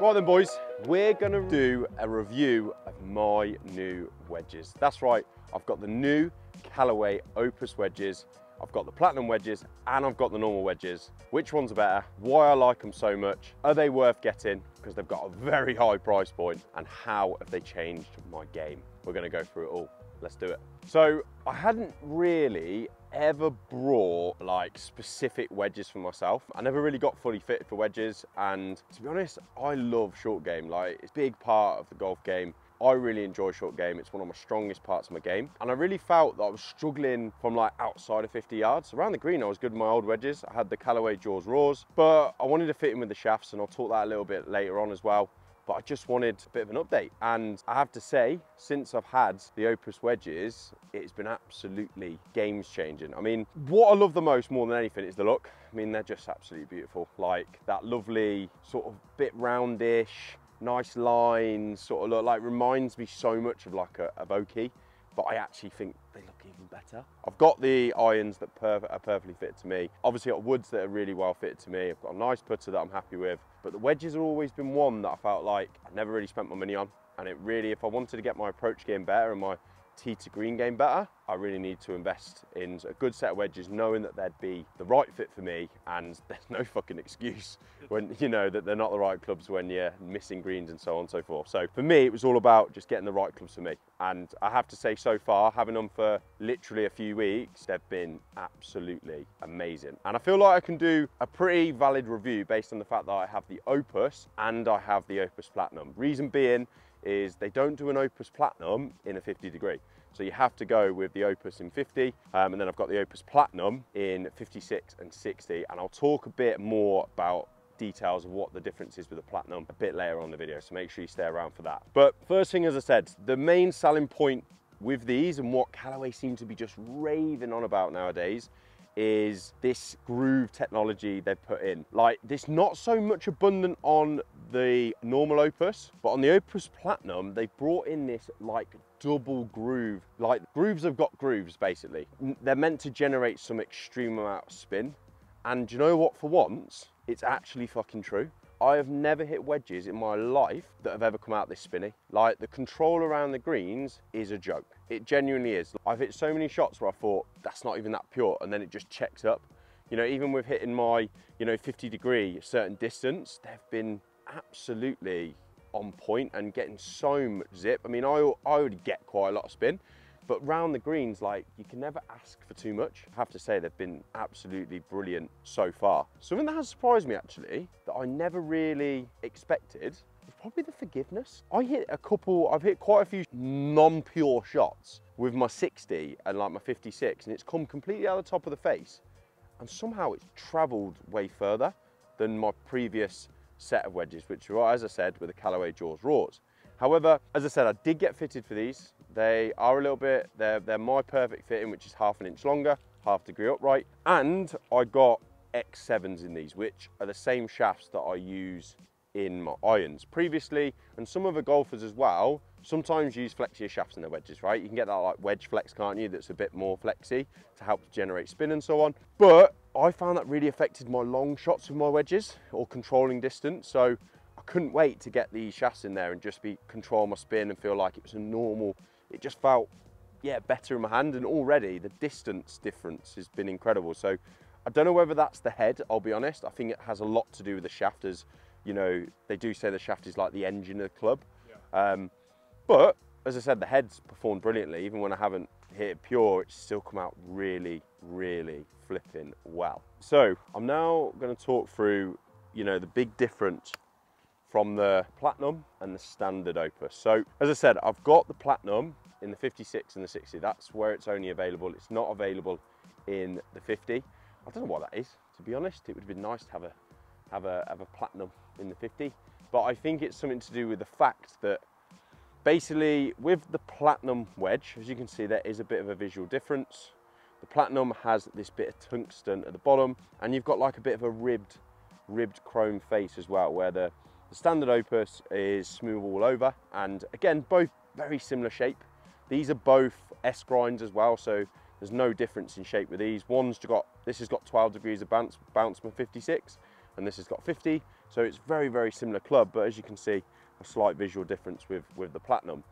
Right then boys, we're gonna do a review of my new wedges. That's right, I've got the new Callaway Opus wedges, I've got the platinum wedges and I've got the normal wedges. Which ones are better? Why I like them so much? Are they worth getting? Because they've got a very high price point and how have they changed my game? We're gonna go through it all. Let's do it. So I hadn't really ever brought like specific wedges for myself. I never really got fully fitted for wedges and to be honest, I love short game. Like it's a big part of the golf game. I really enjoy short game. It's one of my strongest parts of my game. And I really felt that I was struggling from like outside of 50 yards. Around the green, I was good with my old wedges. I had the Callaway Jaws Raws, but I wanted to fit in with the shafts and I'll talk that a little bit later on as well but I just wanted a bit of an update. And I have to say, since I've had the Opus wedges, it's been absolutely games changing. I mean, what I love the most more than anything is the look. I mean, they're just absolutely beautiful. Like that lovely sort of bit roundish, nice lines, sort of look like reminds me so much of like a, a Vokey but I actually think they look even better. I've got the irons that are perfectly fit to me. Obviously I've got woods that are really well fitted to me. I've got a nice putter that I'm happy with, but the wedges have always been one that I felt like I never really spent my money on. And it really, if I wanted to get my approach game better and my tee to green game better, I really need to invest in a good set of wedges, knowing that they'd be the right fit for me. And there's no fucking excuse when you know that they're not the right clubs when you're missing greens and so on and so forth. So for me, it was all about just getting the right clubs for me. And I have to say, so far, having them for literally a few weeks, they've been absolutely amazing. And I feel like I can do a pretty valid review based on the fact that I have the Opus and I have the Opus Platinum. Reason being is they don't do an Opus Platinum in a 50 degree. So you have to go with the Opus in 50, um, and then I've got the Opus Platinum in 56 and 60, and I'll talk a bit more about details of what the difference is with the Platinum a bit later on the video, so make sure you stay around for that. But first thing, as I said, the main selling point with these and what Callaway seem to be just raving on about nowadays is this groove technology they've put in. Like this not so much abundant on the normal Opus, but on the Opus Platinum, they brought in this like double groove. Like grooves have got grooves basically. They're meant to generate some extreme amount of spin. And you know what, for once, it's actually fucking true. I have never hit wedges in my life that have ever come out this spinny. Like the control around the greens is a joke. It genuinely is. I've hit so many shots where I thought that's not even that pure and then it just checks up. You know, even with hitting my, you know, 50 degree certain distance, they've been absolutely on point and getting so much zip. I mean, I, I would get quite a lot of spin, but round the greens, like you can never ask for too much. I have to say they've been absolutely brilliant so far. Something that has surprised me actually, that I never really expected, is probably the forgiveness. I hit a couple, I've hit quite a few non-pure shots with my 60 and like my 56 and it's come completely out of the top of the face and somehow it's traveled way further than my previous set of wedges, which were, as I said, with the Callaway Jaws Raws. However, as I said, I did get fitted for these. They are a little bit, they're, they're my perfect fitting, which is half an inch longer, half degree upright. And I got X7s in these, which are the same shafts that I use in my irons previously. And some other golfers as well, sometimes use flexier shafts in their wedges, right? You can get that like wedge flex, can't you? That's a bit more flexy to help generate spin and so on. But I found that really affected my long shots with my wedges or controlling distance. So couldn't wait to get the shafts in there and just be control my spin and feel like it was a normal, it just felt, yeah, better in my hand. And already the distance difference has been incredible. So I don't know whether that's the head, I'll be honest. I think it has a lot to do with the shaft as, you know, they do say the shaft is like the engine of the club. Yeah. Um, but as I said, the head's performed brilliantly. Even when I haven't hit it pure, it's still come out really, really flipping well. So I'm now gonna talk through, you know, the big difference from the Platinum and the standard Opus. So as I said, I've got the Platinum in the 56 and the 60. That's where it's only available. It's not available in the 50. I don't know what that is, to be honest. It would have been nice to have a, have a, have a Platinum in the 50. But I think it's something to do with the fact that basically with the Platinum wedge, as you can see, there is a bit of a visual difference. The Platinum has this bit of tungsten at the bottom and you've got like a bit of a ribbed, ribbed chrome face as well, where the the standard Opus is smooth all over and again, both very similar shape. These are both S grinds as well, so there's no difference in shape with these. One's got, this has got 12 degrees of bounce, bounce from 56 and this has got 50. So it's very, very similar club, but as you can see, a slight visual difference with, with the Platinum.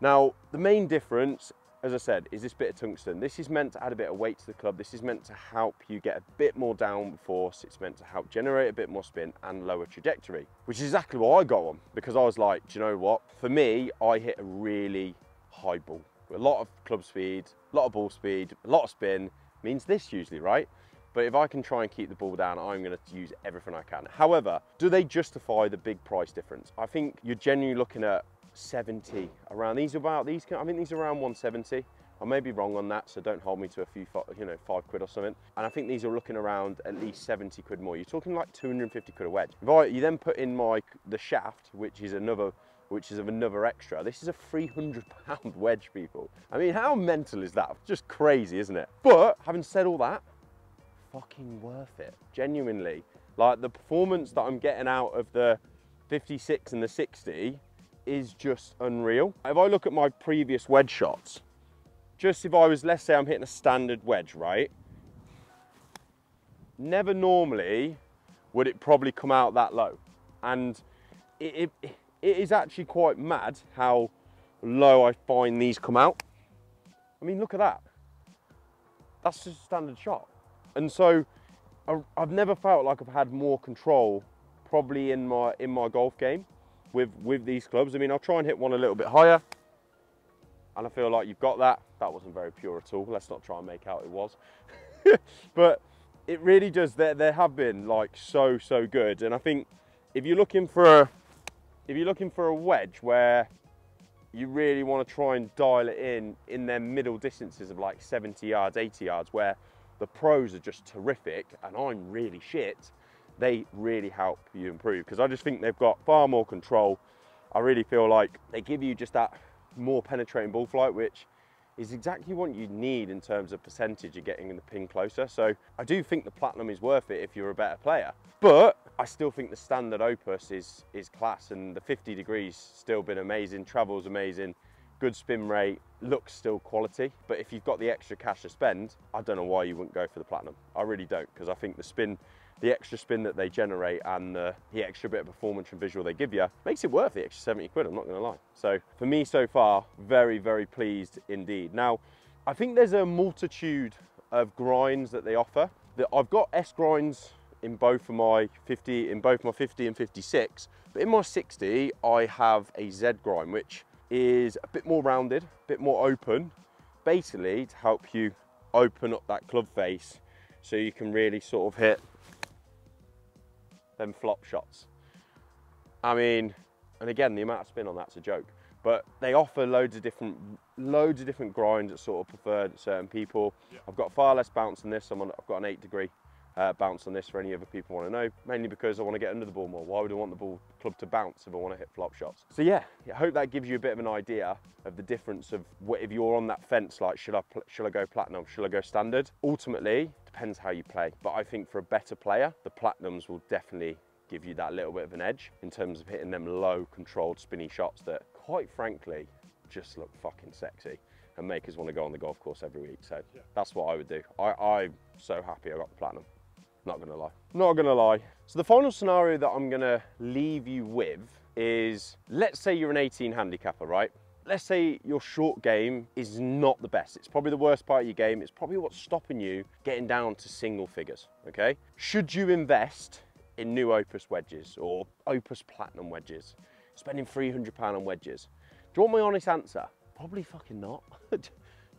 Now, the main difference, as I said, is this bit of tungsten. This is meant to add a bit of weight to the club. This is meant to help you get a bit more down force. It's meant to help generate a bit more spin and lower trajectory, which is exactly why I got one because I was like, do you know what? For me, I hit a really high ball. A lot of club speed, a lot of ball speed, a lot of spin means this usually, right? But if I can try and keep the ball down, I'm going to use everything I can. However, do they justify the big price difference? I think you're genuinely looking at 70 around these about these I think these are around 170 I may be wrong on that so don't hold me to a few you know five quid or something. And I think these are looking around at least 70 quid more. You're talking like 250 quid a wedge. If I you then put in my the shaft which is another which is of another extra this is a 300 pound wedge people. I mean how mental is that? Just crazy isn't it? But having said all that fucking worth it genuinely. Like the performance that I'm getting out of the 56 and the 60 is just unreal. If I look at my previous wedge shots, just if I was, let's say I'm hitting a standard wedge, right? Never normally would it probably come out that low. And it, it, it is actually quite mad how low I find these come out. I mean, look at that. That's just a standard shot. And so I've never felt like I've had more control probably in my in my golf game with, with these clubs. I mean, I'll try and hit one a little bit higher. And I feel like you've got that. That wasn't very pure at all. Let's not try and make out it was. but it really does, there, there have been like so, so good. And I think if you're looking for a, if you're looking for a wedge where you really want to try and dial it in in their middle distances of like 70 yards, 80 yards, where the pros are just terrific and I'm really shit, they really help you improve because I just think they've got far more control. I really feel like they give you just that more penetrating ball flight, which is exactly what you need in terms of percentage of getting in the pin closer. So I do think the Platinum is worth it if you're a better player. But I still think the standard Opus is, is class and the 50 degrees still been amazing, travel's amazing, good spin rate, looks still quality. But if you've got the extra cash to spend, I don't know why you wouldn't go for the Platinum. I really don't because I think the spin the extra spin that they generate and the, the extra bit of performance and visual they give you makes it worth the extra 70 quid, I'm not gonna lie. So for me so far, very, very pleased indeed. Now, I think there's a multitude of grinds that they offer. That I've got S grinds in both of my 50, in both my 50 and 56, but in my 60, I have a Z grind, which is a bit more rounded, a bit more open, basically to help you open up that club face so you can really sort of hit them flop shots. I mean, and again, the amount of spin on that's a joke. But they offer loads of different, loads of different grinds that sort of preferred certain people. I've got far less bounce than this. I'm on, I've got an eight degree uh, bounce on this for any other people want to know, mainly because I want to get under the ball more. Why would I want the ball club to bounce if I want to hit flop shots? So yeah, I hope that gives you a bit of an idea of the difference of what, if you're on that fence, like should I, should I go platinum, should I go standard? Ultimately, depends how you play. But I think for a better player, the platinums will definitely give you that little bit of an edge in terms of hitting them low controlled spinny shots that quite frankly just look fucking sexy and make us want to go on the golf course every week. So yeah. that's what I would do. I, I'm so happy I got the platinum. Not gonna lie. Not gonna lie. So the final scenario that I'm gonna leave you with is, let's say you're an 18 handicapper, right? Let's say your short game is not the best. It's probably the worst part of your game. It's probably what's stopping you getting down to single figures, okay? Should you invest in new Opus wedges or Opus Platinum wedges? Spending 300 pound on wedges? Do you want my honest answer? Probably fucking not. Do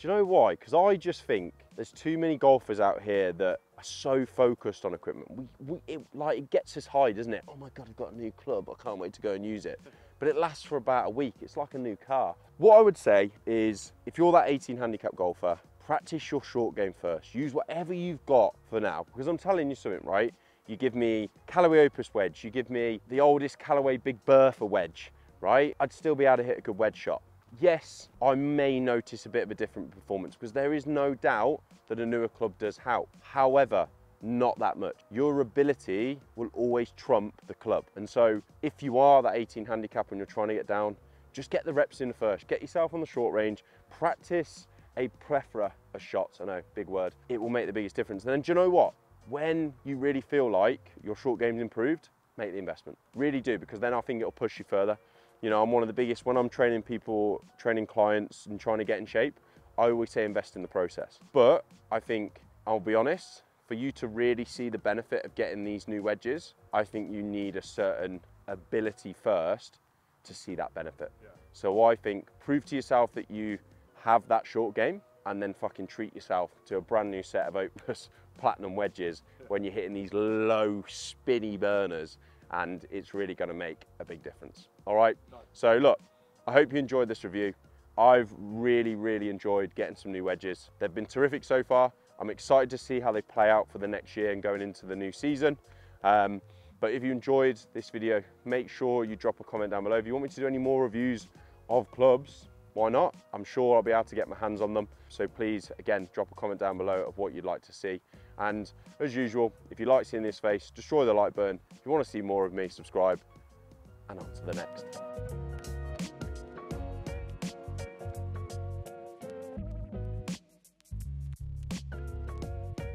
you know why? Because I just think there's too many golfers out here that are so focused on equipment. We, we it, like it gets us high, doesn't it? Oh my God, I've got a new club. I can't wait to go and use it. But it lasts for about a week. It's like a new car. What I would say is if you're that 18 handicap golfer, practice your short game first. Use whatever you've got for now. Because I'm telling you something, right? You give me Callaway Opus wedge, you give me the oldest Callaway Big Bertha wedge, right? I'd still be able to hit a good wedge shot yes, I may notice a bit of a different performance because there is no doubt that a newer club does help. However, not that much. Your ability will always trump the club. And so if you are that 18 handicap and you're trying to get down, just get the reps in first. Get yourself on the short range, practice a plethora of shots. I know, big word. It will make the biggest difference. And then do you know what? When you really feel like your short game's improved, make the investment. Really do, because then I think it'll push you further. You know, I'm one of the biggest, when I'm training people, training clients and trying to get in shape, I always say invest in the process. But I think, I'll be honest, for you to really see the benefit of getting these new wedges, I think you need a certain ability first to see that benefit. Yeah. So I think prove to yourself that you have that short game and then fucking treat yourself to a brand new set of Opus Platinum wedges when you're hitting these low spinny burners and it's really gonna make a big difference. All right, so look, I hope you enjoyed this review. I've really, really enjoyed getting some new wedges. They've been terrific so far. I'm excited to see how they play out for the next year and going into the new season. Um, but if you enjoyed this video, make sure you drop a comment down below. If you want me to do any more reviews of clubs, why not? I'm sure I'll be able to get my hands on them. So please, again, drop a comment down below of what you'd like to see. And as usual, if you like seeing this face, destroy the like button. If you want to see more of me, subscribe. And on to the next.